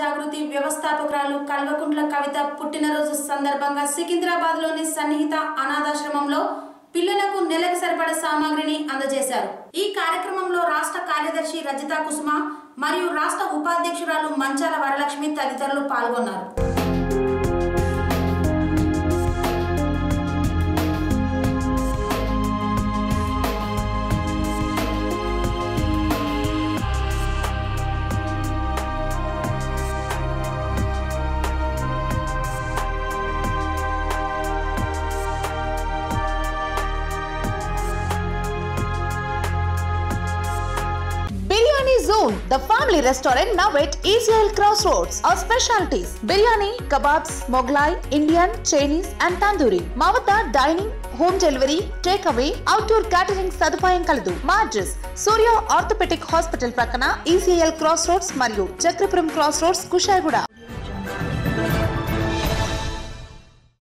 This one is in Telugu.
జాగృతి వ్యవస్థాపకురాలు కల్వకుంట్ల కవిత పుట్టినరోజు సందర్భంగా సికింద్రాబాద్లోని సన్నిహిత అనాథాశ్రమంలో పిల్లలకు నెలకు సరిపడ సామాగ్రిని అందజేశారు. ఈ కార్యక్రమంలో రాష్ట్ర కార్యదర్శి రజిత కుసుమ మరియు రాష్ట్ర ఉపాధ్యక్షురాలు మంచాల వరలక్ష్మి తదితరులు పాల్గొన్నారు. Soon, the family restaurant now at ECL Crossroads. Our specialties biryani, kebabs, Moglai, Indian, Chinese, and tandoori. Mavata dining, home delivery take away outdoor catering సదుపాయం కలదు మా అడ్రస్ సూర్య ఆర్థోపెటిక్ హాస్పిటల్ పక్కన ఈసీఎల్ క్రాస్ రోడ్స్ మరియు చక్రపురం క్రాస్ రోడ్స్ కుషాయిగూడ